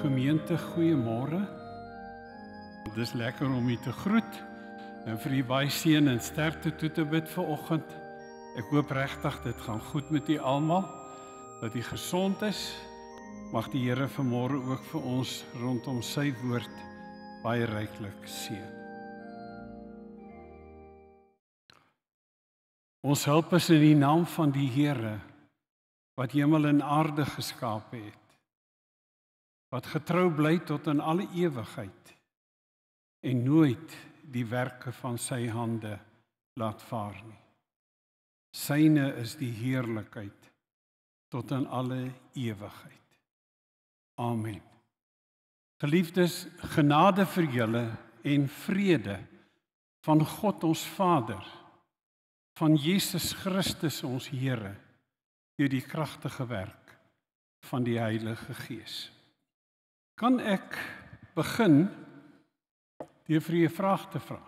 Gemeente, goeiemôre. Dit is lekker om u te groet en vir u baie seën en sterkte toe te bid vir oggend. Ek hoop regtig dit gaan goed met u almal. Dat u gesond is. Mag die Here vanmôre ook vir ons rondom sy woord baie ryklik seën. Ons help is in die naam van die Here wat hemel en aarde geskaap het wat getrou bly tot in alle ewigheid en nooit die werke van sy hande laat vaar nie. Syne is die heerlikheid tot in alle ewigheid. Amen. Geliefdes, genade vir julle en vrede van God ons Vader, van Jesus Christus ons Here, deur die kragtige werk van die Heilige Gees. Kan ek begin deur vir u 'n vraag te vra?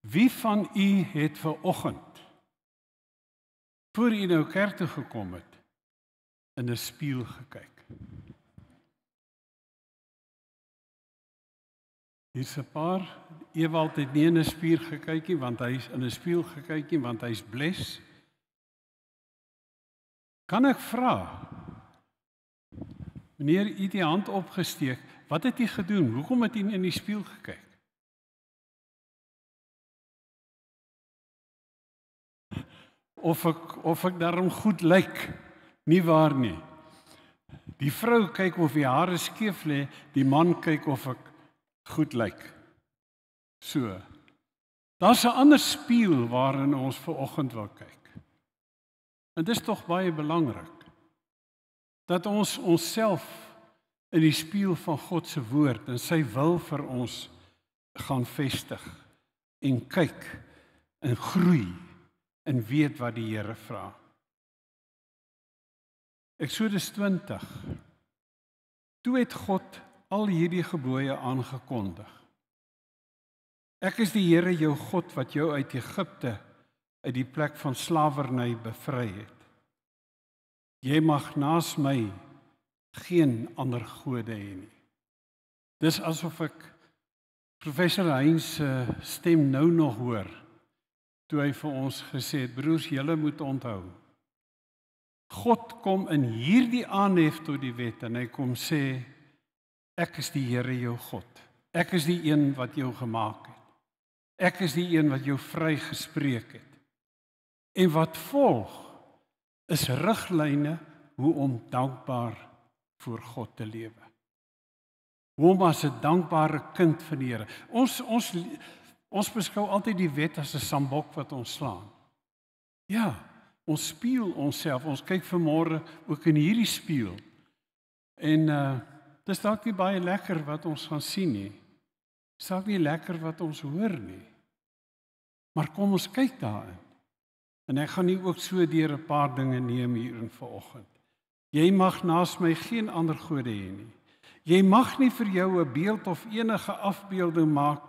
Wie van u het ver oggend voor u nou kerk toe gekom het in 'n spieël gekyk? Hier's 'n paar Ewald het nie in 'n spieël gekyk nie want hy's in 'n spieël gekyk nie want hy's bles. Kan ek vra Meneer, u die hand opgesteek. Wat het u gedoen? Hoekom het u in die spieël gekyk? Of ek of ek daarom goed lyk? Nie waar nie. Die vrou kyk of die hare skeef lê, die man kyk of ek goed lyk. So. Daar's 'n ander spieël waarin ons ver oggend wil kyk. En dit is tog baie belangrik dat ons onsself in die spieël van God se woord en sy wil vir ons gaan vestig en kyk en groei en weet wat die Here vra. Eksodus 20. Toe het God al hierdie gebooie aangekondig. Ek is die Here jou God wat jou uit Egipte uit die plek van slawerny bevry het. Jy mag naas my geen ander gode hê nie. Dis asof ek professor Heinz se stem nou nog hoor toe hy vir ons gesê het broers julle moet onthou God kom in hierdie aanhef tot die wet en hy kom sê ek is die Here jou God. Ek is die een wat jou gemaak het. Ek is die een wat jou vrygespreek het. En wat volg is riglyne hoe om dankbaar voor God te lewe. Hoe om as 'n dankbare kind van die Here. Ons ons ons beskou altyd die wet as 'n sambok wat ons slaan. Ja, ons spieël onsself. Ons kyk vanmôre ook in hierdie spieël. En uh dis dalk nie baie lekker wat ons gaan sien nie. Dis dalk nie lekker wat ons hoor nie. Maar kom ons kyk daarin. En ek gaan nie ook so deur 'n paar dinge neem hier in vanoggend. Jy mag naas my geen ander gode hê nie. Jy mag nie vir jou 'n beeld of enige afbeelding maak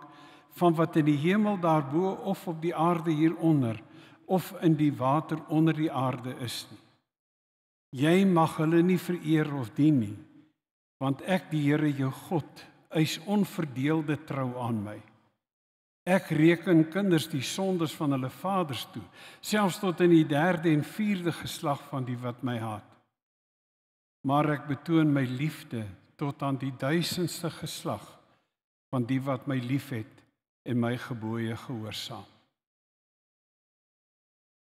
van wat in die hemel daarbo of op die aarde hieronder of in die water onder die aarde is nie. Jy mag hulle nie vereer of dien nie, want ek die Here jou God eis onverdeelde trou aan my. Ek reken kinders die sondes van hulle vaders toe, selfs tot in die 3de en 4de geslag van die wat my haat. Maar ek betoon my liefde tot aan die duisendste geslag van die wat my liefhet en my gebooie gehoorsaam.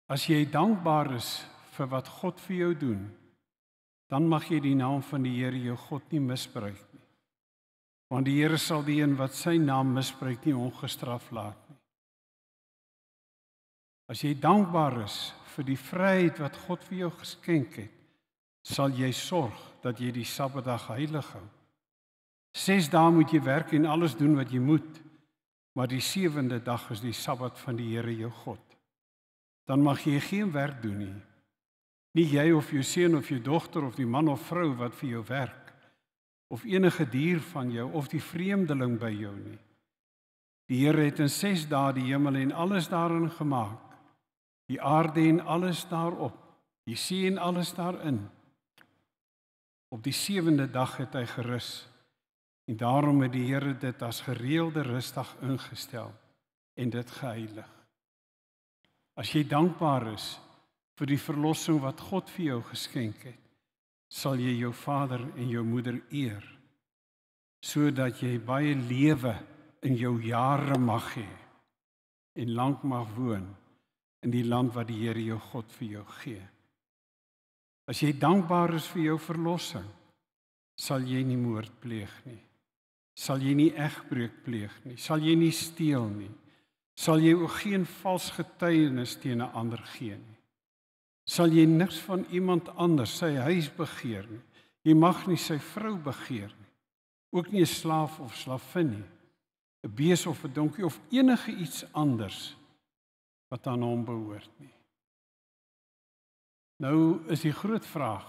As jy dankbaar is vir wat God vir jou doen, dan mag jy die naam van die Here jou God nie misbruik nie want die Here sal die een wat sy naam misbruik nie ongestraf laat nie. As jy dankbaar is vir die vryheid wat God vir jou geskenk het, sal jy sorg dat jy die Sabbatdag heilig hou. 6 dae moet jy werk en alles doen wat jy moet, maar die sewende dag is die Sabbat van die Here jou God. Dan mag jy geen werk doen nie. Nie jy of jou seun of jou dogter of die man of vrou wat vir jou werk of enige dier van jou of die vreemdeling by jou nie. Die Here het in 6 dae die hemel en alles daarin gemaak. Die aarde en alles daarop, die see en alles daarin. Op die sewende dag het hy gerus. En daarom het die Here dit as gereelde rusdag ingestel en dit geheilig. As jy dankbaar is vir die verlossing wat God vir jou geskenk het, sal jy jou vader en jou moeder eer sodat jy baie lewe in jou jare mag hê en lank mag woon in die land wat die Here jou God vir jou gee. As jy dankbaar is vir jou verlossing, sal jy nie moord pleeg nie. Sal jy nie egbreuk pleeg nie. Sal jy nie steel nie. Sal jy ook geen vals getuienis teen 'n ander gee nie. Sal jy niks van iemand anders sy huis begeer nie. Jy mag nie sy vrou begeer nie. Ook nie 'n slaaf of slavin nie. 'n Bees of 'n donkie of enige iets anders wat aan hom behoort nie. Nou is die groot vraag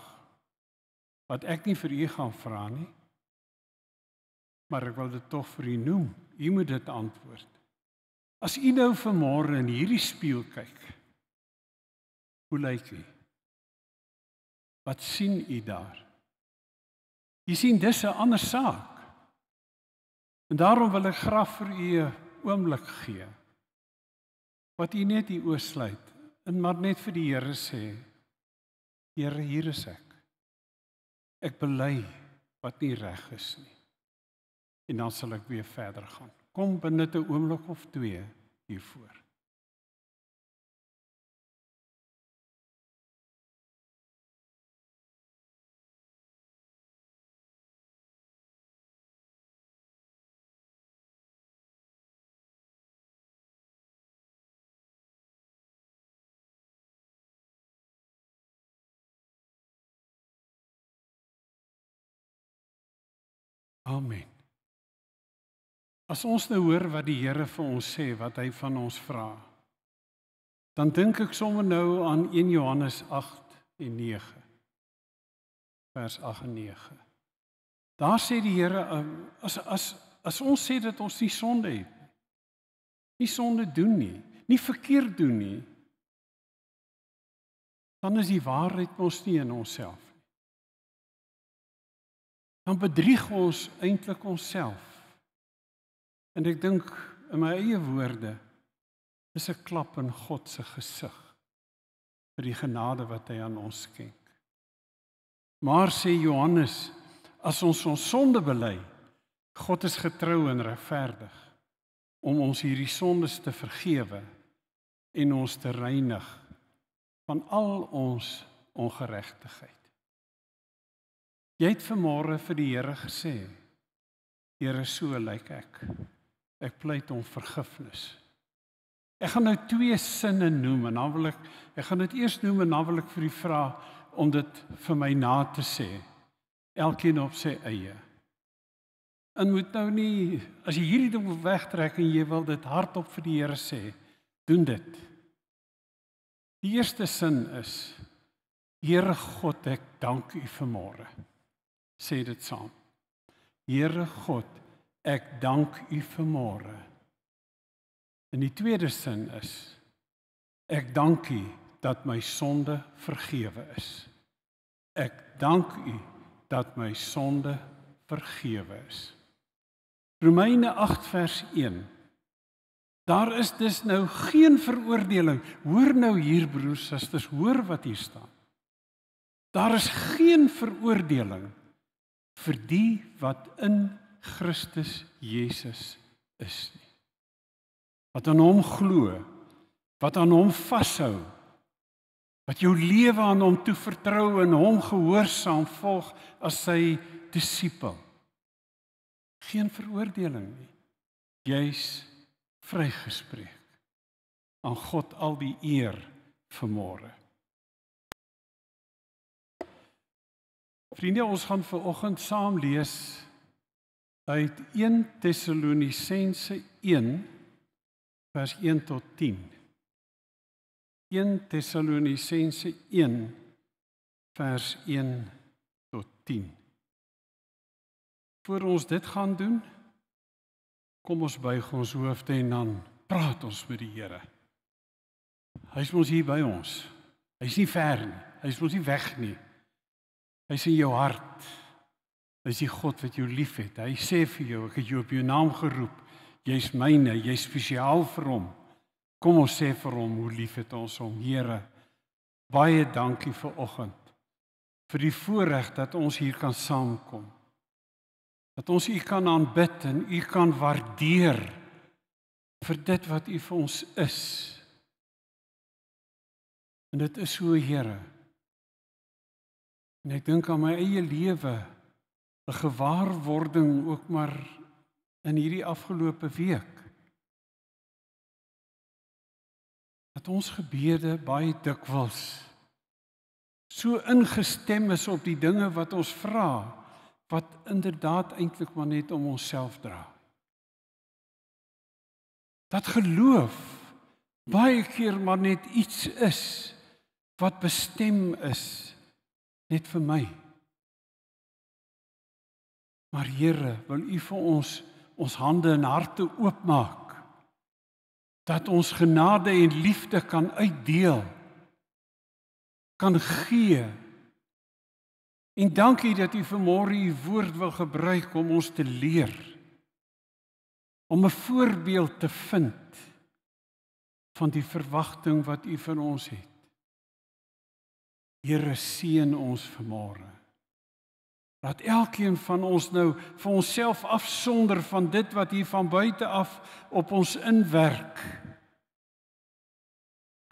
wat ek nie vir u gaan vra nie. Maar ek wil dit tog vir u noem. U moet dit antwoord. As u nou vanmôre in hierdie spieël kyk, hoe lyk u? Wat sien u daar? U sien dis 'n ander saak. En daarom wil ek graag vir u 'n oomblik gee. Wat u net hier oosluit en maar net vir die Here sê, Here, hier is ek. Ek bely wat nie reg is nie. En dan sal ek weer verder gaan. Kom binne 'n oomblik of twee hiervoor. Amen. As ons nou hoor wat die Here vir ons sê, wat hy van ons vra, dan dink ek sommer nou aan 1 Johannes 8 en 9. Vers 8 en 9. Daar sê die Here um, as as as ons sê dat ons nie sonde het nie. Nie sonde doen nie, nie verkeerd doen nie. Dan is die waarheid mos nie in onsself dan bedrieg ons eintlik onsself. En ek dink in my eie woorde is 'n klap in God se gesig vir die genade wat hy aan ons skenk. Maar sê Johannes, as ons ons sonde bely, God is getrou en regverdig om ons hierdie sondes te vergewe en ons te reinig van al ons ongeregtigheid. Jy het vanmôre vir die Here gesê: Here, so lyk ek. Ek pleit om vergifnis. Ek gaan nou twee sinne noem en dan wil ek ek gaan dit eers noem en dan wil ek vir u vra om dit vir my na te sê. Elkeen op sy eie. En moet nou nie as jy hierdie ding wil wegtrek en jy wil dit hardop vir die Here sê, doen dit. Die eerste sin is: Here God, ek dank U vir môre sê dit saam. Here God, ek dank U vir môre. En die tweede sin is ek dank U dat my sonde vergewe is. Ek dank U dat my sonde vergewe is. Romeine 8 vers 1. Daar is dus nou geen veroordeling. Hoor nou hier broers, susters, hoor wat hier staan. Daar is geen veroordeling vir die wat in Christus Jesus is nie. Wat aan hom glo, wat aan hom vashou, wat jou lewe aan hom toe vertrou en hom gehoorsaam volg as sy disipel. Geen veroordeling nie. Jy's vrygespreek. Aan God al die eer vir Vriende, ons gaan ver oggend saam lees uit 1 Tessalonisense 1 vers 1 tot 10. 1 Tessalonisense 1 vers 1 tot 10. Voor ons dit gaan doen, kom ons buig ons hoofde en dan praat ons met die Here. Hy's mos hier by ons. Hy's nie ver nie. Hy's mos nie weg nie. Hy's in jou hart. Hy's die God wat jou liefhet. Hy sê vir jou, ek het jou op jou naam geroep. Jy's myne, jy's spesiaal vir hom. Kom ons sê vir hom hoe lief het ons hom, Here. Baie dankie vir oggend. Vir die voorreg dat ons hier kan saamkom. Dat ons U kan aanbid en U kan waardeer vir dit wat U vir ons is. En dit is so, Here. En ek dink aan my eie lewe, 'n gewaarwording ook maar in hierdie afgelope week. Dat ons gebede baie dikwels so ingestem is op die dinge wat ons vra wat inderdaad eintlik maar net om onsself dra. Dat geloof baie keer maar net iets is wat bestem is net vir my. Maar Here, wil U vir ons ons hande en harte oopmaak dat ons genade en liefde kan uitdeel kan gee. En dankie dat U vanmôre U woord wil gebruik om ons te leer om 'n voorbeeld te vind van die verwagting wat U van ons het. Here seën ons vanmôre. Laat elkeen van ons nou vir onsself afsonder van dit wat hier van buite af op ons inwerk.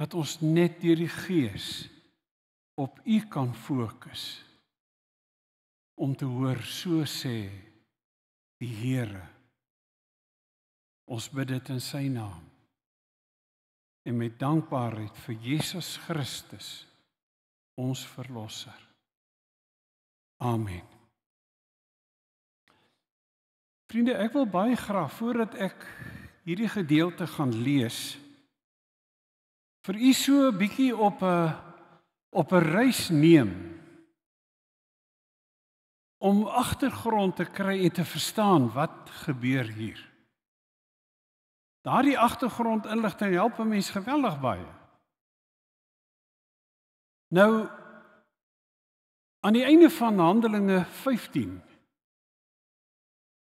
Dat ons net deur die Gees op U kan fokus om te hoor so sê die Here. Ons bid dit in sy naam. En met dankbaarheid vir Jesus Christus ons verlosser. Amen. Vriende, ek wil baie graag voordat ek hierdie gedeelte gaan lees vir u so 'n bietjie op 'n op 'n reis neem om agtergrond te kry en te verstaan wat gebeur hier. Daardie agtergrondinligting help 'n mens geweldig baie. Nou aan die einde van Handelinge 15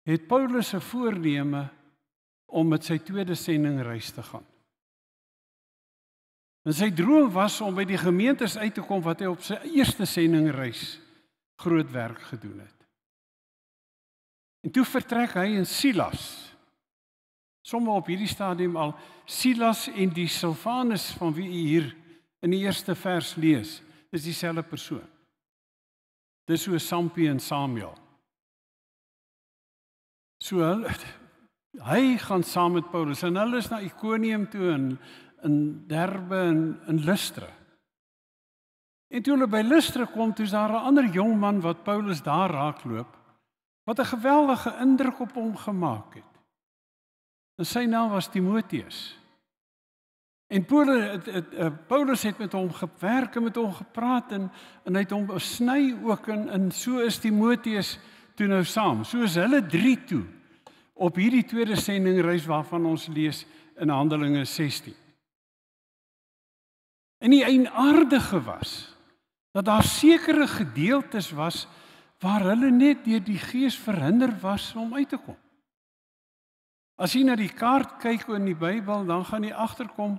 het Paulus 'n voorneme om met sy tweede sendingreis te gaan. En sy droom was om by die gemeentes uit te kom wat hy op sy eerste sendingreis groot werk gedoen het. En toe vertrek hy in Silas. Sommige op hierdie stadium al Silas en die Silvanus van wie u hier in die eerste vers lees, is dieselfde persoon. Dis so Sampie en Samuel. So hulle hy gaan saam met Paulus en hulle is na Ikonium toe in in Derbe en in Lystra. En toe hulle by Lystra kom, toe is daar 'n ander jong man wat Paulus daar raakloop wat 'n geweldige indruk op hom gemaak het. En sy naam was Timoteus. En Paulus het, het, het, Paulus het met hom gewerk en met hom gepraat en en hy het hom besny ook in in so is Timoteus toe nou saam. Soos hulle drie toe op hierdie tweede sendingreis waarvan ons lees in Handelinge 16. En die eienaardige was dat daar sekere gedeeltes was waar hulle net deur die Gees verhinder was om uit te kom. As jy na die kaart kyk in die Bybel, dan gaan jy agterkom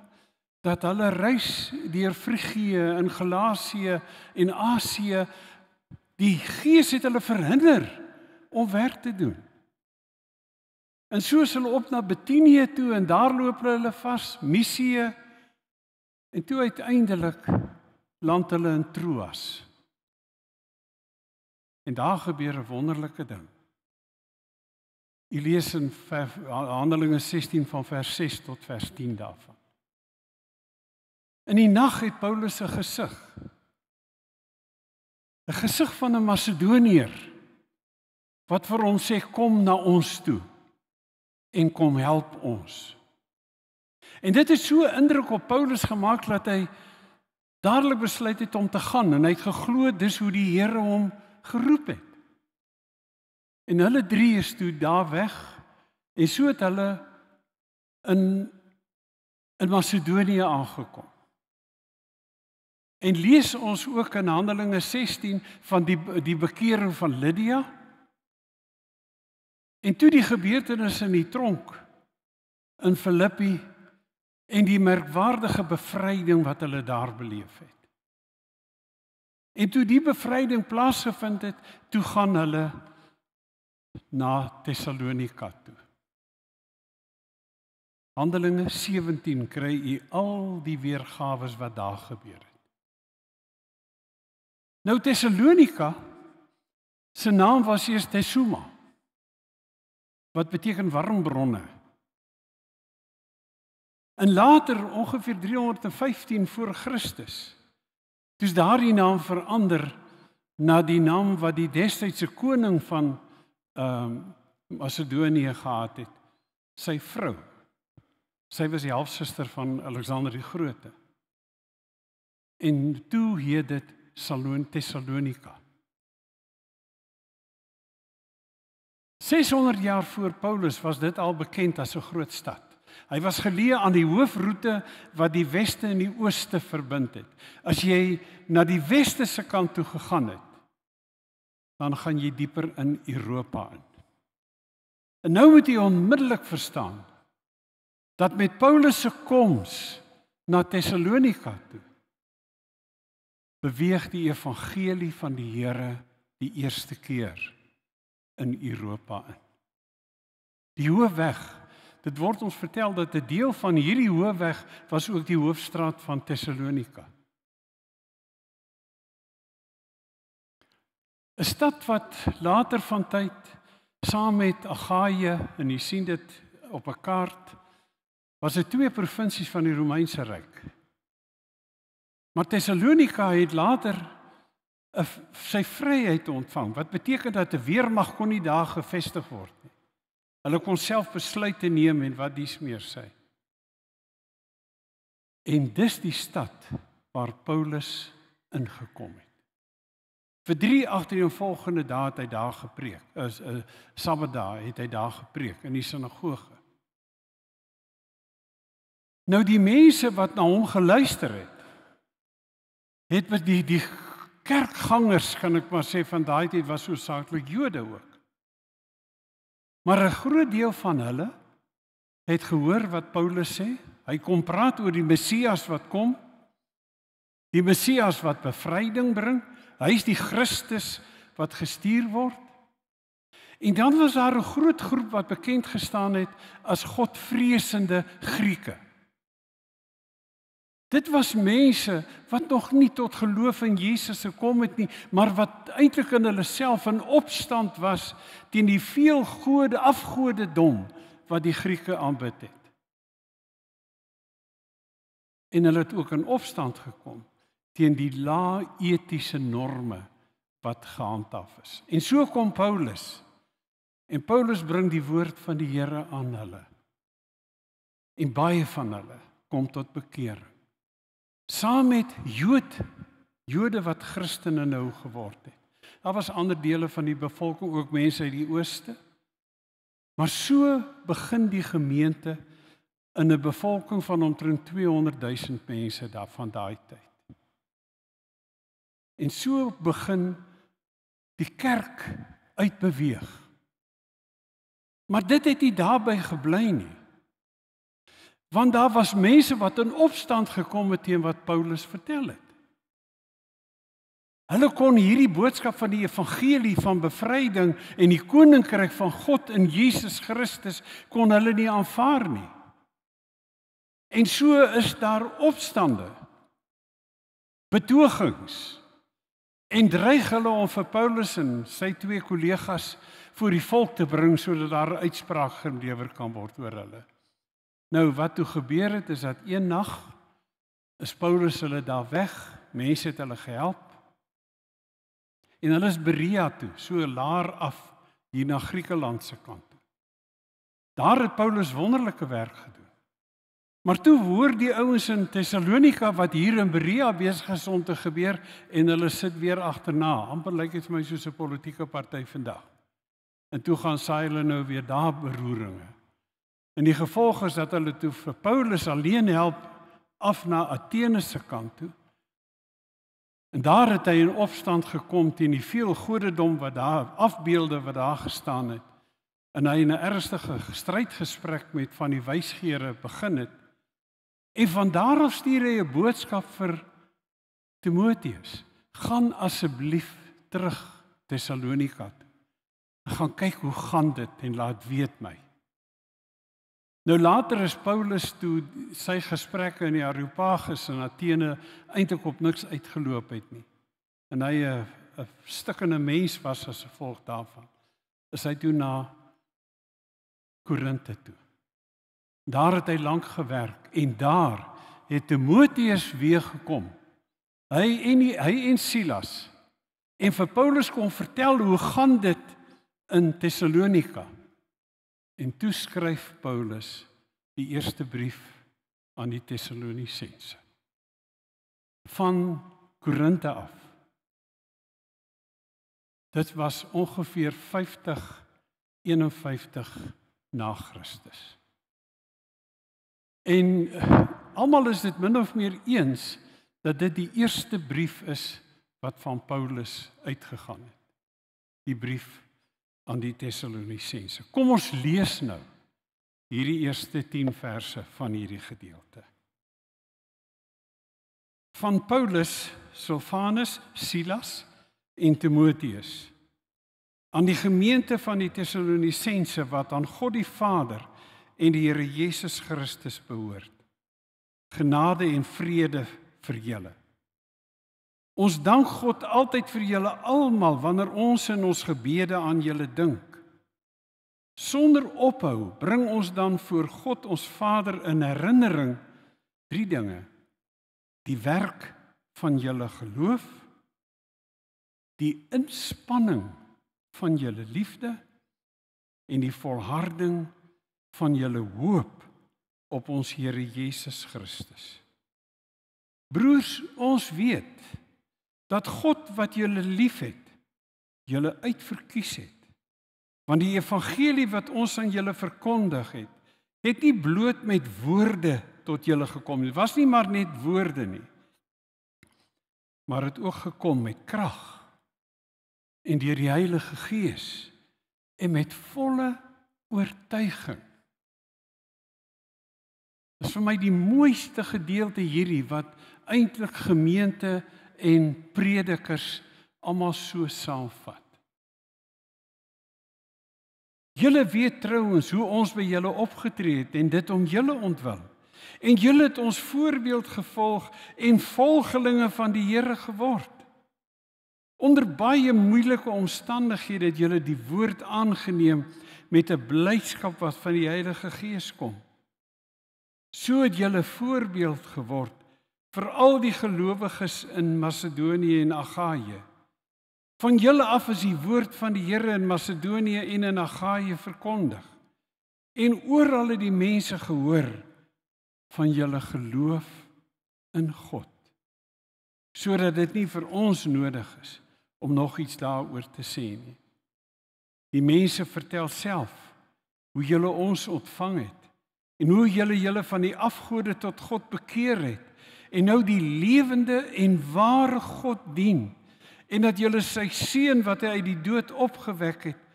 dat hulle reis deur Frigië en Galasië en Asië die Gees het hulle verhinder om werk te doen. En so is hulle op na Betinie toe en daar loop hulle vas, Missie en toe uiteindelik land hulle in Troas. En daar gebeur 'n wonderlike ding. U lees in Handelinge 16 van vers 6 tot vers 10 daarvan. In die nag het Paulus 'n gesig. 'n Gesig van 'n Macedoniër wat vir ons sê kom na ons toe en kom help ons. En dit het so indruk op Paulus gemaak dat hy dadelik besluit het om te gaan en hy het geglo dis hoe die Here hom geroep het. En hulle drie is toe daar weg en so het hulle in in Macedonië aangekom. En lees ons ook in Handelinge 16 van die die bekering van Lydia. En toe die gebeurtenisse in die tronk in Filippi en die merkwaardige bevryding wat hulle daar beleef het. En toe die bevryding plaasgevind het, toe gaan hulle na Tessalonika toe. Handelinge 17 kry u al die weergawe wat daar gebeur het. Nou Tessalonika se naam was eers Tessuma wat beteken warm bronne. En later ongeveer 315 voor Christus toets daardie naam verander na die naam wat die destydse koning van ehm um, Macedonië gehad het, sy vrou. Sy was die halfsuster van Alexander die Grote. En toe heet dit Salon Tessalonika. 600 jaar voor Paulus was dit al bekend as 'n groot stad. Hy was geleë aan die hoofroete wat die weste en die ooste verbind het. As jy na die weste se kant toe gegaan het, dan gaan jy dieper in Europa in. En nou moet jy onmiddellik verstaan dat met Paulus se koms na Tessalonika toe beweeg die evangelie van die Here die eerste keer in Europa in. Die hoofweg, dit word ons vertel dat 'n deel van hierdie hoofweg was ook die hoofstraat van Tessalonika. 'n Stad wat later van tyd saam met Agaia en jy sien dit op 'n kaart was dit twee provinsies van die Romeinse ryk. Maar Tessalonika het later sy vryheid ontvang. Wat beteken dat 'n weermag kon nie daar gevestig word nie. Hulle kon self besluite neem en wat dies meer sê. En dis die stad waar Paulus ingekom het. Vir 3 agtereenvolgende dae het hy daar gepreek. Is 'n Sabbatdag het hy daar gepreek in die sinagoge. Nou die mense wat na hom geluister het, het met die die kerkgangers kan ek maar sê van daai tyd was so saaklik Jode ook. Maar 'n groot deel van hulle het gehoor wat Paulus sê. Hy kom praat oor die Messias wat kom. Die Messias wat bevryding bring. Hy is die Christus wat gestuur word. En dan was daar 'n groot groep wat bekend gestaan het as Godvreesende Grieke. Dit was mense wat nog nie tot geloof in Jesus gekom het nie, maar wat eintlik in hulle self in opstand was teen die veel gode afgode dom wat die Grieke aanbid het. En hulle het ook in opstand gekom teen die lae etiese norme wat gehandhaaf is. En so kom Paulus. En Paulus bring die woord van die Here aan hulle. En baie van hulle kom tot bekering saam met Jood Jode wat Christene nou geword het. Daar was ander dele van die bevolking ook mense uit die ooste. Maar so begin die gemeente in 'n bevolking van omtrent 200 000 mense daarvan daai tyd. En so begin die kerk uitbeweeg. Maar dit het nie daarby gebly nie. Want daar was mense wat in opstand gekom het teen wat Paulus vertel het. Hulle kon hierdie boodskap van die evangelie van bevryding en die koninkryk van God in Jesus Christus kon hulle nie aanvaar nie. En so is daar opstande. Betogings en dreig hulle om vir Paulus en sy twee kollegas voor die volk te bring sodat daar 'n uitspraak gelewer kan word oor hulle. Nou wat toe gebeur het is dat een nag is Paulus hulle daar weg. Mense het hulle gehelp. En hulle is Berea toe, so laer af hier na Griekeland se kant toe. Daar het Paulus wonderlike werk gedoen. Maar toe hoor die ouens in Tessalonika wat hier in Berea besig is om te gebeur en hulle sit weer agterna. Amper lyk dit vir my soos 'n politieke party vandag. En toe gaan saai hulle nou weer daar beroeringe. En die gevolg is dat hulle toe vir Paulus alleen help af na Athene se kant toe. En daar het hy in opstand gekom teen die veel godedom wat daar afbeelde wat daar gestaan het. En hy 'n ernstige strydgesprek met van die wysgeere begin het. En van daar af stuur hy 'n boodskap vir Timoteus. Gaan asseblief terug Tessalonika. Gaan kyk hoe gaan dit en laat weet my. Nou later is Paulus toe sy gesprekke in die Areopagus in Athene eintlik op niks uitgeloop het nie. En hy 'n 'n stikkende mens was as gevolg daarvan. Is hy toe na Korinthe toe. Daar het hy lank gewerk en daar het Timoteus weer gekom. Hy en die, hy en Silas en vir Paulus kom vertel hoe gaan dit in Tessalonika. En toe skryf Paulus die eerste brief aan die Tessalonisense. Van Korinte af. Dit was ongeveer 50 51 na Christus. En uh, almal is dit min of meer eens dat dit die eerste brief is wat van Paulus uitgegaan het. Die brief aan die Tessalonisense. Kom ons lees nou hierdie eerste 10 verse van hierdie gedeelte. Van Paulus, Silvanus, Silas en Timoteus aan die gemeente van die Tessalonisense wat aan God die Vader en die Here Jesus Christus behoort. Genade en vrede vir julle. Ons dank God altyd vir julle almal wanneer ons in ons gebede aan julle dink. Sonder ophou bring ons dan voor God ons Vader in herinnering drie dinge: die werk van julle geloof, die inspanning van julle liefde en die volharding van julle hoop op ons Here Jesus Christus. Broers, ons weet dat God wat julle liefhet, julle uitverkies het. Want die evangelie wat ons aan julle verkondig het, het nie bloot met woorde tot julle gekom nie. Dit was nie maar net woorde nie. Maar het ook gekom met krag en deur die Heilige Gees en met volle oortuiging. Dit is vir my die mooiste gedeelte hierdie wat eintlik gemeente en predikers almal so saamvat. Julle weet trouens hoe ons by julle opgetree het en dit om julle ontwil. En julle het ons voorbeeld gevolg en volgelinge van die Here geword. Onder baie moeilike omstandighede het julle die woord aangeneem met 'n blydskap wat van die Heilige Gees kom. So het julle voorbeeld geword vir al die gelowiges in Macedonië en Agaia. Van julle af is die woord van die Here in Macedonië en in Agaia verkondig. En oral het die mense gehoor van julle geloof in God. Sodat dit nie vir ons nodig is om nog iets daaroor te sê nie. Die mense vertel self hoe julle ons ontvang het en hoe julle julle van die afgode tot God bekeer het en nou die lewende en ware God dien en dat julle sy seun wat hy uit die dood opgewek het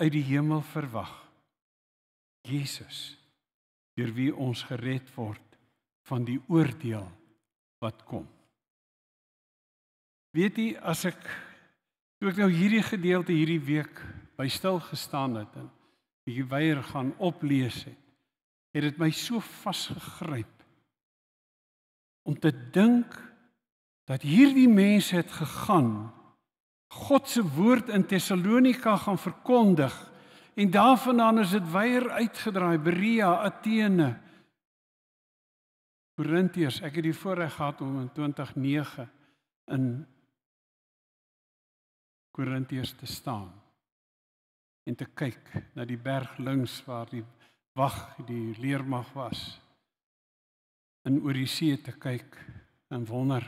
uit die hemel verwag. Jesus deur wie ons gered word van die oordeel wat kom. Weet jy as ek toe ek nou hierdie gedeelte hierdie week by stil gestaan het en die weier gaan oplees het, het dit my so vasgegryp om te dink dat hierdie mense het gegaan God se woord in Tessalonika gaan verkondig en daarvandaan is dit weier uitgedraai Berea Athene. Korintiërs ek het die voorreg gehad om in 2009 in Korintiërs te staan en te kyk na die berg links waar die wag die leermag was in oor die see te kyk en wonder.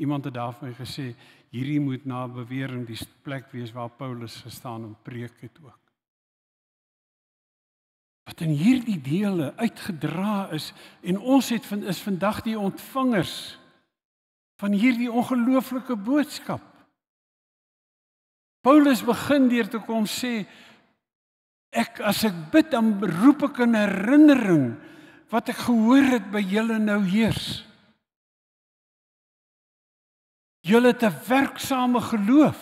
Iemand het daar vir my gesê hierdie moet na bewering die plek wees waar Paulus gestaan en preek het ook. Wat in hierdie dele uitgedra is en ons het van is vandag die ontvangers van hierdie ongelooflike boodskap. Paulus begin deur te kom sê ek as ek bid dan roep ek 'n herinnering wat ek gehoor het by julle nou heers. Julle 'n werksame geloof.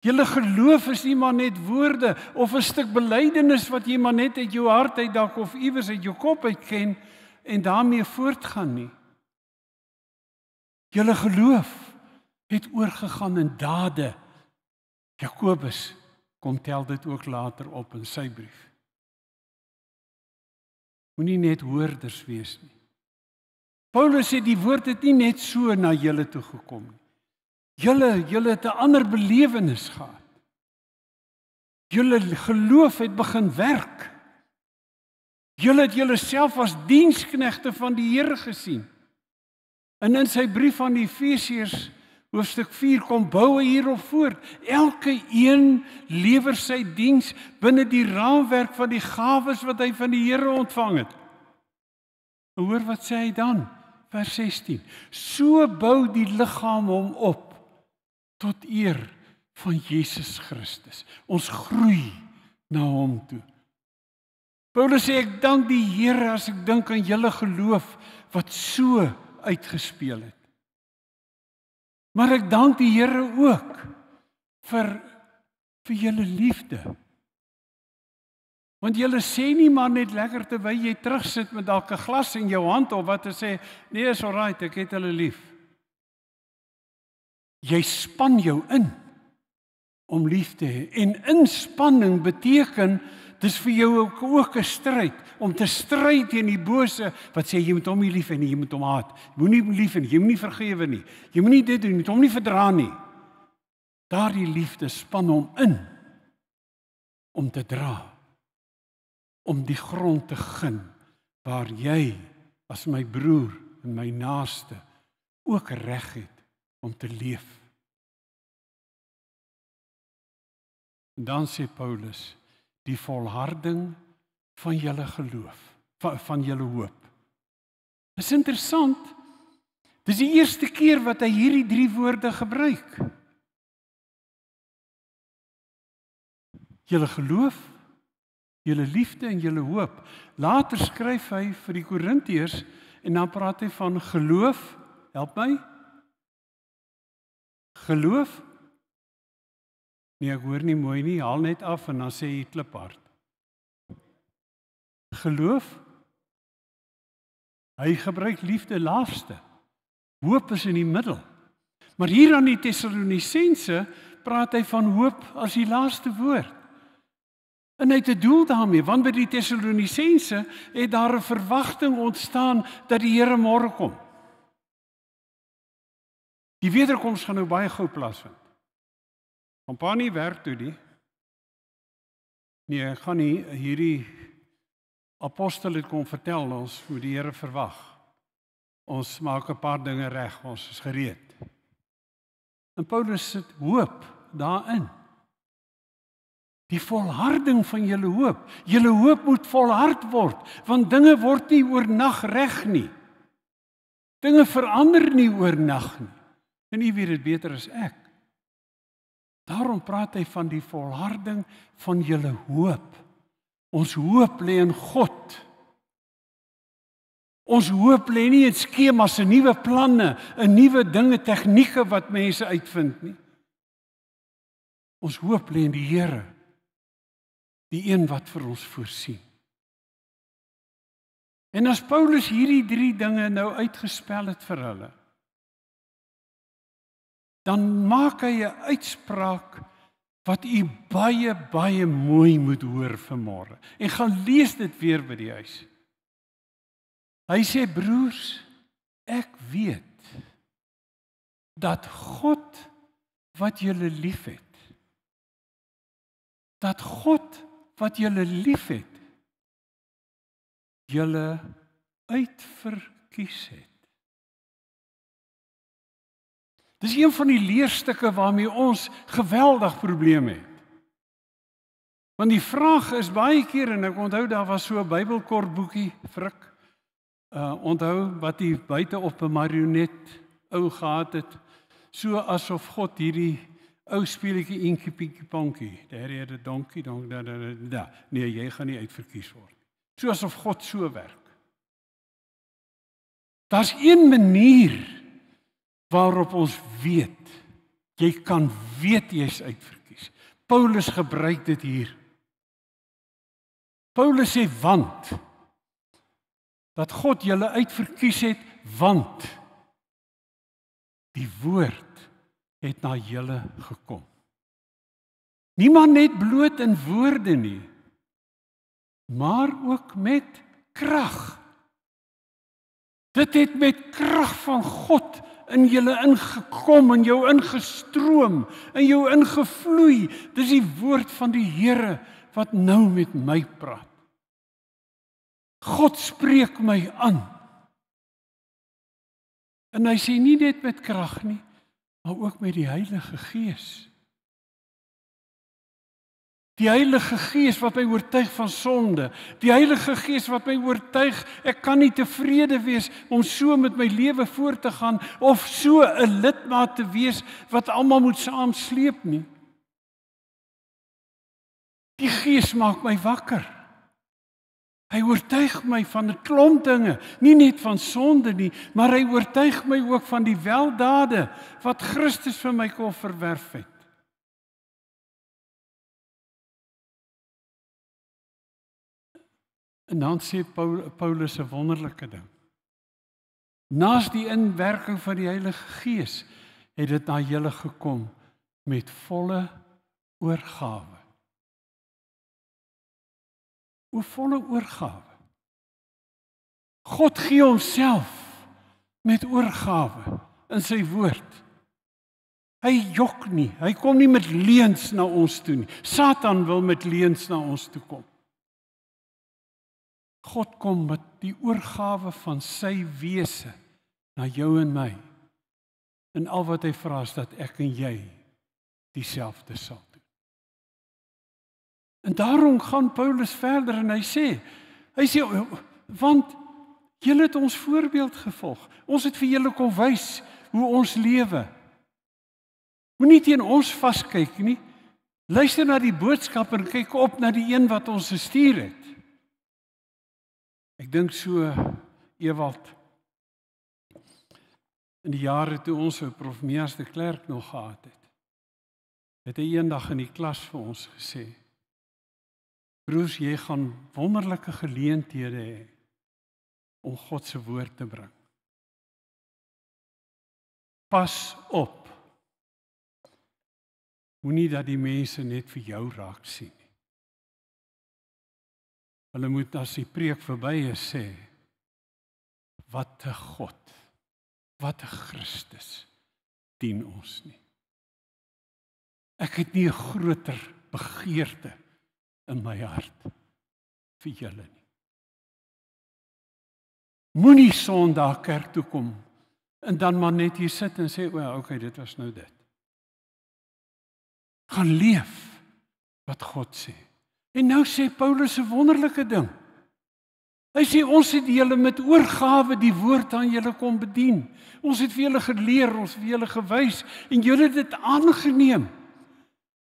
Julle geloof is nie maar net woorde of 'n stuk belydenis wat jy maar net uit jou hart uit dalk of iewers uit jou kop uit ken en daarmee voortgaan nie. Julle geloof het oorgegaan in dade. Jakobus kom tel dit ook later op in sy brief. Moenie net hoorders wees nie. Paulus sê die woord het nie net so na julle toe gekom nie. Julle julle het 'n ander belewenis gehad. Julle geloof het begin werk. Julle het julleself as diensknegte van die Here gesien. En in sy brief aan die Efesiërs hoofstuk 4 kom bou hy hierop voort. Elke een lewer sy diens binne die raamwerk van die gawes wat hy van die Here ontvang het. Hoor wat sê hy dan? Vers 16. So bou die liggaam hom op tot eer van Jesus Christus. Ons groei na hom toe. Paulus sê ek dank die Here as ek dink aan julle geloof wat so uitgespeel het. Maar ek dank die Here ook vir vir julle liefde. Want julle sê nie maar net lekker terwyl jy terugsit met dalk 'n glas in jou hand of wat te sê, nee, is alright, ek het hulle lief. Jy span jou in om lief te hê. En inspanning beteken dis vir jou ook, 'n stryd om te stry teen die bose wat sê jy moet hom lief hê nie, jy moet hom haat. Moenie lief hê nie, jy moenie vergewe nie. Jy moenie dit doen nie, hom nie verdra nie. Daardie liefde span hom in om te dra om die grond te gun waar jy as my broer en my naaste ook reg het om te leef. En dan sê Paulus die volharding van julle geloof van, van julle hoop. Dis interessant. Dis die eerste keer wat hy hierdie drie woorde gebruik. Julle geloof, julle liefde en julle hoop. Later skryf hy vir die Korintiërs en dan praat hy van geloof, help my, Geloof? Nee, ek hoor nie mooi nie. Haal net af en dan sê jy kliphard. Geloof? Hy gebruik liefde laaste. Hoop is in die middel. Maar hier aan die Tessalonisense praat hy van hoop as die laaste woord. En hy het 'n doel daarmee, want by die Tessalonisense het daar 'n verwagting ontstaan dat die Here môre kom. Die wederkoms gaan nou baie gou plaasvind. Kompanie werk toe die. Nee, ek gaan nie hierdie apostel het kom vertel ons hoe die Here verwag. Ons maak 'n paar dinge reg, ons is gereed. En Paulus sit hoop daarin. Die volharding van julle hoop. Julle hoop moet volhard word, want dinge word nie oornag reg nie. Dinge verander nie oornag nie. En u weet dit beter as ek. Daarom praat hy van die volharding van julle hoop. Ons hoop lê in God. Ons hoop lê nie in skemas en nuwe planne, in nuwe dinge, tegnieke wat mense uitvind nie. Ons hoop lê in die Here. Die een wat vir ons voorsien. En as Paulus hierdie 3 dinge nou uitgespel het vir hulle, dan maak hy 'n uitspraak wat u baie baie mooi moet hoor vanmôre. En gaan lees dit weer by die huis. Hy sê broers, ek weet dat God wat julle liefhet. Dat God wat julle liefhet julle uitverkies het. Dis een van die leerstukke waarmee ons geweldig probleme het. Want die vraag is baie keer en ek onthou daar was so 'n Bybelkort boekie, frik. uh onthou wat hy buite op 'n marionet ou gehad het, so asof God hierdie ou speletjie eentjie bietjie ponkie, daar het 'n donkie donk da, da, da. Nee, jy gaan nie uitverkies word nie. So asof God so werk. Daar's een manier waarop ons weet jy kan weet jy's uitverkies. Paulus gebruik dit hier. Paulus sê want dat God julle uitverkies het want die woord het na julle gekom. Niemand net bloot in woorde nie, maar ook met krag. Dit het met krag van God in julle ingekom en jou ingestroom en jou ingevloei. Dis die woord van die Here wat nou met my praat. God spreek my aan. En hy sê nie net met krag nie, maar ook met die Heilige Gees. Die Heilige Gees wat my oortuig van sonde. Die Heilige Gees wat my oortuig ek kan nie tevrede wees om so met my lewe voort te gaan of so 'n lidmaat te wees wat almal moet saamsleep nie. Die Gees maak my wakker. Hy oortuig my van 'n klomp dinge, nie net van sonde nie, maar hy oortuig my ook van die weldade wat Christus vir my kom verwerf het. En dan sê Paulus 'n wonderlike ding. Naas die inwerking van die Heilige Gees het dit na julle gekom met volle oorgawe. Hoe volle oorgawe. God gee homself met oorgawe in sy woord. Hy jok nie. Hy kom nie met leuns na ons toe nie. Satan wil met leuns na ons toe kom. God kom met die oorgawe van sy wese na jou en my. En al wat hy vra is dat ek en jy dieselfde sal doen. En daarom gaan Paulus verder en hy sê, hy sê want julle het ons voorbeeld gevolg. Ons het vir julle kom wys hoe ons lewe. Moenie teen ons vaskyk nie. Luister na die boodskap en kyk op na die een wat ons gestuur het. Ek dink so Ewald in die jare toe ons ou prof Mees de Klerk nog gehad het. Het hy eendag in die klas vir ons gesê: "Broers, jy gaan wonderlike geleenthede hê om God se woord te bring. Pas op. Moenie dat die mense net vir jou raak sien Hulle moet as die preek verby is sê wat 'n God, wat 'n Christus dien ons nie. Ek het nie 'n groter begeerte in my hart vir julle nie. Moenie Sondag kerk toe kom en dan maar net hier sit en sê o, okay, dit was nou dit. Gaan leef wat God sê. En nou sê Paulus 'n wonderlike ding. Hy sê ons het julle met oorgawe die woord aan julle kom bedien. Ons het vir julle geleer, ons het vir julle gewys en julle het dit aangeneem.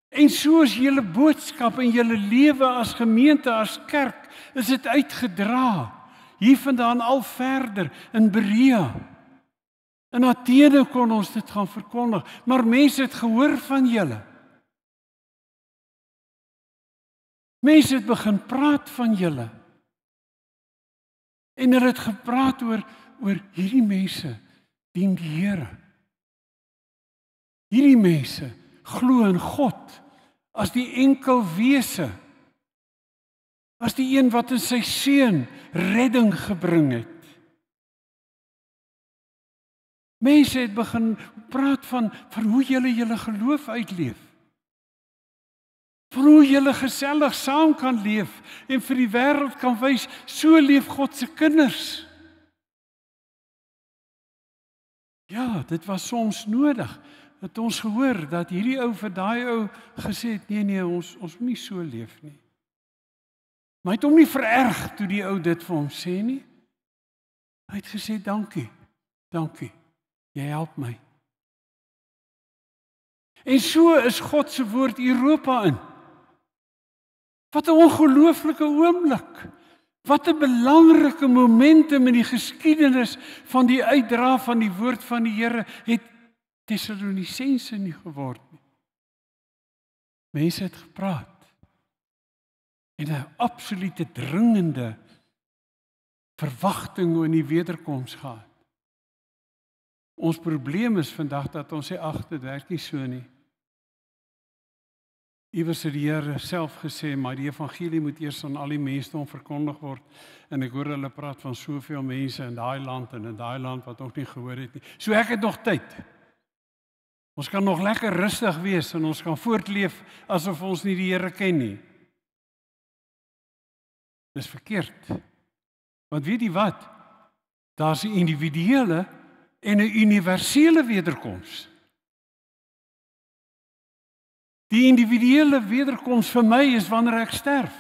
En soos julle boodskap en julle lewe as gemeente as kerk is dit uitgedra hiervandaan al verder in Berea. In Athene kon ons dit gaan verkondig, maar mense het gehoor van julle. Mense het begin praat van julle. En hulle het gepraat oor oor hierdie mense dien die Here. Hierdie mense glo in God as die enkel wese. As die een wat in sy seun redding gebring het. Mense het begin praat van van hoe julle julle geloof uitleef van hoe julle gesellig saam kan leef en vir die wêreld kan wys so leef God se kinders. Ja, dit was soms nodig dat ons gehoor dat hierdie ou vir daai ou gesê het nee nee ons ons moet nie so leef nie. Maar hy het hom nie vererg toe die ou dit vir hom sê nie. Hy het gesê dankie. Dankie. Jy help my. En so is God se woord Europa in. Wat 'n ongelooflike oomblik. Wat 'n belangrike momentum in die geskiedenis van die uitdra van die woord van die Here het Tessalonisense nie geword nie. Mense het gepraat. En 'n absolute dringende verwagting oor die wederkoms gehad. Ons probleem is vandag dat ons sê ag dit werk nie so nie. Iewers het die Here self gesê maar die evangelie moet eers aan al die mense verkondig word en ek hoor hulle praat van soveel mense in daai land en in daai land wat nog nie gehoor het nie. So ek het nog tyd. Ons kan nog lekker rustig wees en ons kan voortleef asof ons nie die Here ken nie. Dis verkeerd. Want weet jy wat? Daar's 'n individuele en 'n universele wederkoms. Die individuele wederkoms vir my is wanneer ek sterf.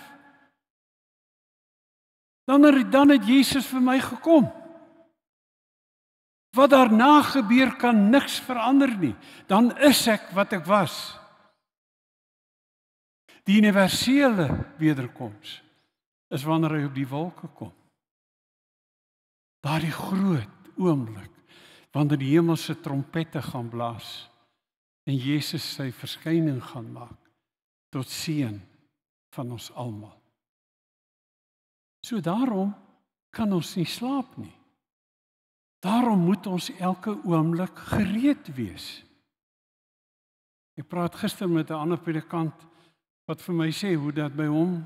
Dan er, dan het Jesus vir my gekom. Wat daarna gebeur kan niks verander nie. Dan is ek wat ek was. Die universele wederkoms is wanneer hy op die wolke kom. Daardie groot oomblik wanneer die hemelse trompette gaan blaas en Jesus sy verskyning gaan maak tot seën van ons almal. So daarom kan ons nie slaap nie. Daarom moet ons elke oomblik gereed wees. Ek praat gister met 'n ander predikant wat vir my sê hoe dat by hom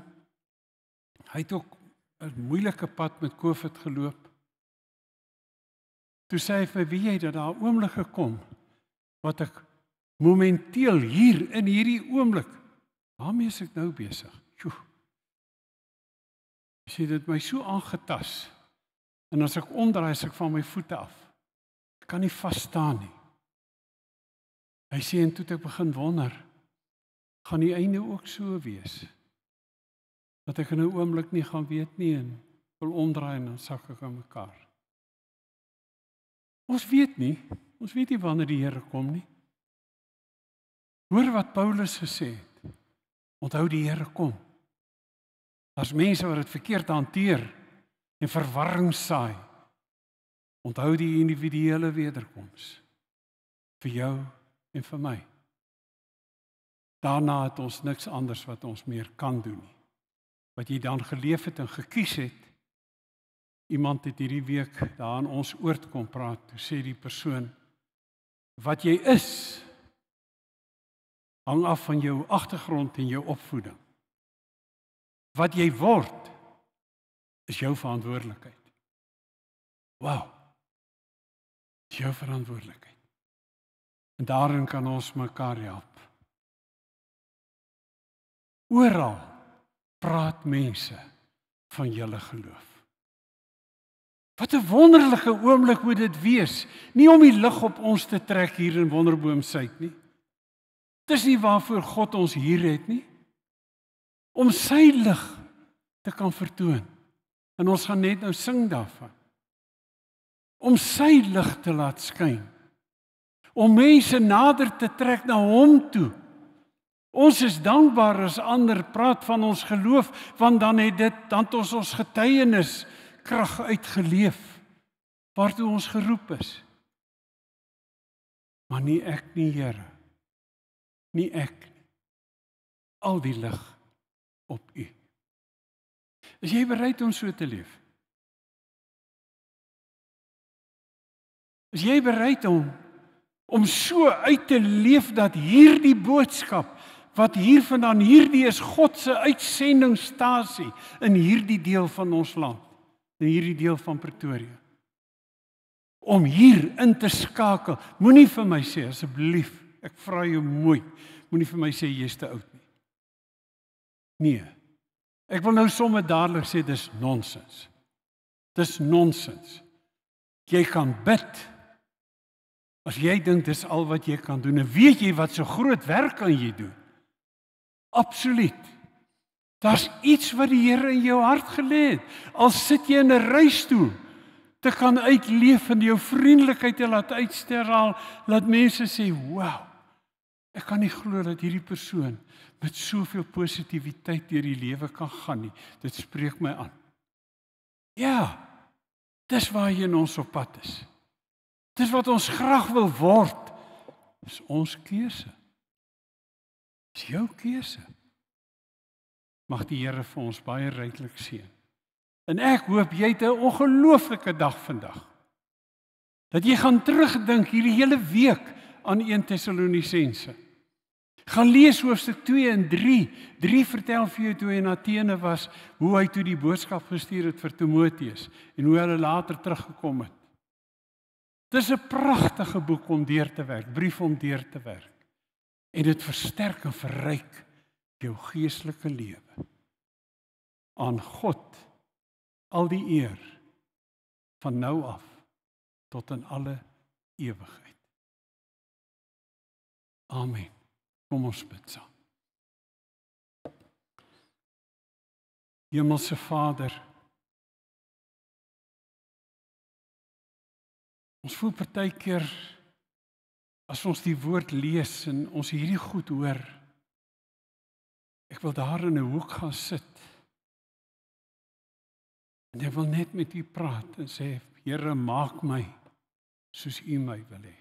hy het ook 'n moeilike pad met COVID geloop. Toe sê hy vir wie jy dat daar oomblikke kom wat ek momenteel hier in hierdie oomblik waarmee is ek nou besig? Sjoe. Sien dit my so aangetas. En as ek omdraai, as ek van my voete af. Ek kan nie vas staan nie. Hy sê en toe ek begin wonder, gaan die einde ook so wees? Dat ek in 'n oomblik nie gaan weet nie en wil omdraai en dan sak ek aan mekaar. Ons weet nie, ons weet nie wanneer die Here kom nie. Hoor wat Paulus gesê het. Onthou die Here kom. As mense wat dit verkeerd hanteer, en verwarring saai. Onthou die individuele wederkoms vir jou en vir my. Daarna het ons niks anders wat ons meer kan doen nie. Wat jy dan geleef het en gekies het. Iemand het hierdie week daar aan ons oort kom praat. Toe sê die persoon wat jy is hang af van jou agtergrond en jou opvoeding. Wat jy word is jou verantwoordelikheid. Wow. Dis jou verantwoordelikheid. En daarin kan ons mekaar help. Oral praat mense van julle geloof. Wat 'n wonderlike oomblik moet dit wees, nie om die lig op ons te trek hier in Wonderboomsuid nie. Dis nie waarvoor God ons hier het nie. Om sy lig te kan vertoon. En ons gaan net nou sing daarvan. Om sy lig te laat skyn. Om mense nader te trek na hom toe. Ons is dankbaar as ander praat van ons geloof want dan het dit dan het ons ons getuienis krag uitgeleef waartoe ons geroep is. Maar nie ek nie, Here. Nie ek. Al die lig op U. Is jy bereid om so te leef? Is jy bereid om om so uit te leef dat hierdie boodskap wat hiervandaan hierdie is God se uitsendingstasie in hierdie deel van ons land, in hierdie deel van Pretoria. Om hier in te skakel. Moenie vir my sê asseblief, ek vra jou mooi, moenie vir my sê jy's te oud nie. Nee. Ek wil nou sommer dadelik sê dis nonsens. Dis nonsens. Jy kan bid. As jy dink dis al wat jy kan doen, en weet jy wat so groot werk kan jy doen? Absoluut. Daar's iets wat die Here in jou hart gelê het. Al sit jy in 'n reistool, te kan uitleef en jou vriendelikheid te laat uitstraal, laat mense sê, "Wow. Ek kan nie glo dat hierdie persoon met soveel positiwiteit deur die lewe kan gaan nie. Dit spreek my aan." Ja. Dis waar jy in ons op pad is. Dis wat ons graag wil word. Dis ons keuse. Dis jou keuse. Mag die Here vir ons baie ryklik seën. En ek hoop jy het 'n ongelooflike dag vandag. Dat jy gaan terugdink hierdie hele week aan 1 Tessalonisense. Gaan lees hoofstuk 2 en 3. 3 vertel vir jou toe hy in Athene was, hoe hy toe die boodskap gestuur het vir Timoteus en hoe hulle later teruggekom het. Dis 'n pragtige boek om deur te werk, brief om deur te werk. En dit versterk en verryk jou geestelike lewe. Aan God al die eer van nou af tot in alle ewigheid. Amen. Kom ons bid saam. Hemelse Vader, ons voel partykeer as ons die woord lees en ons hierdie goed hoor, ek wil daar in 'n hoek gaan sit En ek wil net met u praat en sê Here maak my soos u my wil hê.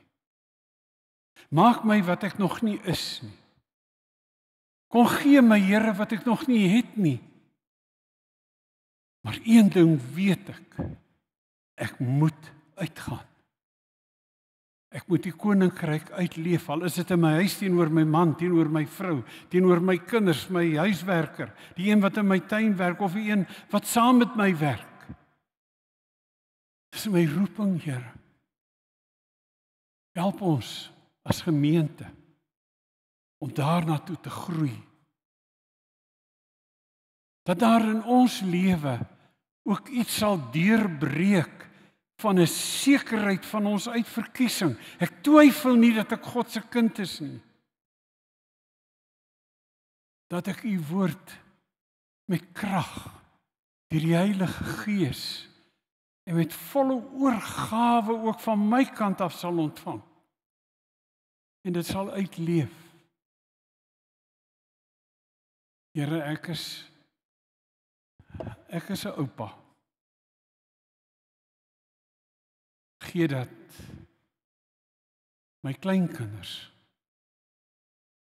Maak my wat ek nog nie is nie. Kom gee my Here wat ek nog nie het nie. Maar een ding weet ek. Ek moet uitgaan. Ek moet die koninkryk uitleef al is dit in my huis teenoor my man, teenoor my vrou, teenoor my kinders, my huiswerker, die een wat in my tuin werk of die een wat saam met my werk. Dis my roeping, Here. Help ons as gemeente om daarna toe te groei. Dat daar in ons lewe ook iets sal deurbreek van 'n sekerheid van ons uitverkiesing. Ek twyfel nie dat ek God se kind is nie. Dat ek u woord met krag deur die Heilige Gees en met volle oorgawe ook van my kant af sal ontvang. En dit sal uitleef. Here, ek is ek is 'n oupa. gee dat my kleinkinders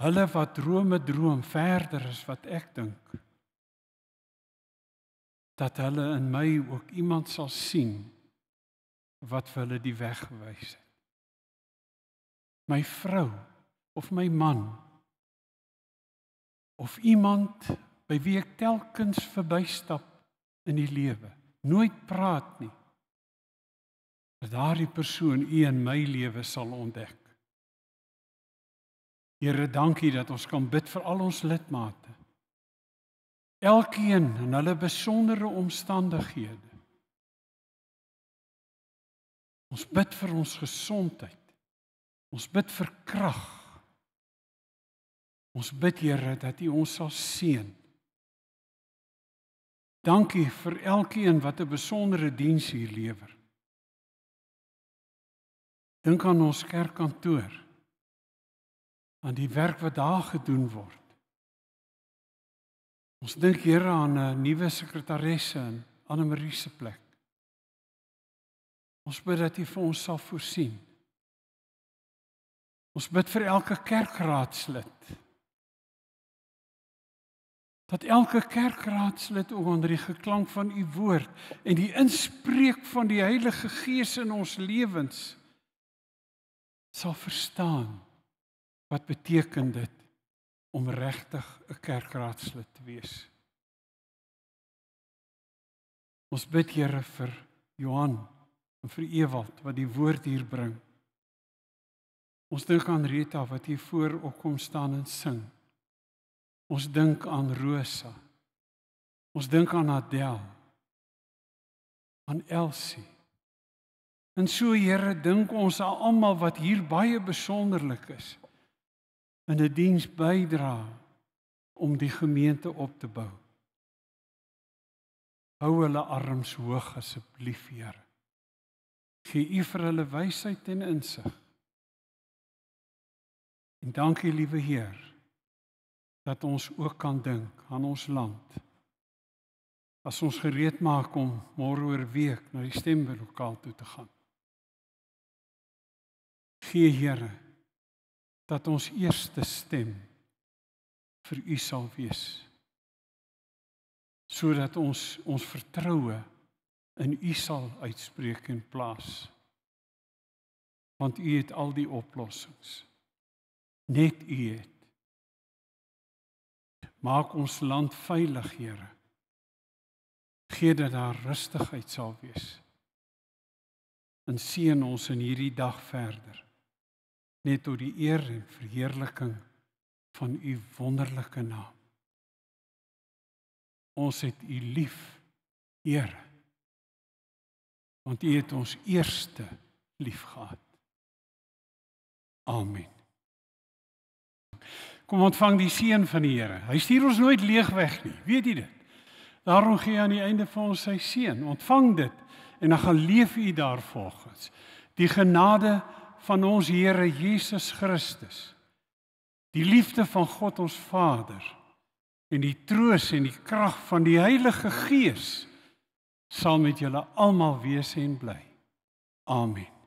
hulle wat drome droom verder as wat ek dink dat hulle in my ook iemand sal sien wat vir hulle die weg wys het my vrou of my man of iemand by wie ek telkens verbystap in die lewe nooit praat nie dat daardie persoon u in my lewe sal ontdek. Here, dankie dat ons kan bid vir al ons lidmate. Elkeen in hulle besondere omstandighede. Ons bid vir ons gesondheid. Ons bid vir krag. Ons bid Here dat U ons sal seën. Dankie vir elkeen wat 'n besondere diens hier lewer. Dink aan ons kerkkantoor. aan die werk wat daar gedoen word. Ons dink Here aan 'n nuwe sekretaresse in Anne Marie se plek. Ons bid dat U vir ons sal voorsien. Ons bid vir elke kerkraadslid. Dat elke kerkraadslid onder die geklank van U woord en die inspreek van die Heilige Gees in ons lewens sal verstaan wat beteken dit om regtig 'n kerkraadslid te wees. Ons bid Here vir Johan en vir Ewald wat die woord hier bring. Ons dink aan Rita wat hier voor opkom staan en sing. Ons dink aan Rosa. Ons dink aan Adel. aan Elsie. En so Here dink ons aan almal wat hier baie besonderlik is in 'n diens bydra om die gemeente op te bou. Hou hulle arms hoog asseblief, Here. Gee U vir hulle wysheid en insig. En dankie liewe Heer dat ons ook kan dink aan ons land. As ons gereed maak om môre oor week na die stemlokaal toe te gaan. Gee Here dat ons eerste stem vir U sal wees. Sodat ons ons vertroue in U sal uitspreek en plaas. Want U het al die oplossings. Net U het. Maak ons land veilig, Here. Gee dat daar rustigheid sal wees. En seën ons in hierdie dag verder. Net tot die eer en verheerliking van u wonderlike naam. Ons het u lief, Here. Want u het ons eerste lief gehad. Amen. Kom ontvang die seën van die Here. Hy stuur ons nooit leeg weg nie. Weet jy dit? Daarom gee hy aan die einde van ons sy seën. Ontvang dit en dan gaan leef u daarvolgens. Die genade van ons Here Jesus Christus. Die liefde van God ons Vader en die troos en die krag van die Heilige Gees sal met julle almal wees en bly. Amen.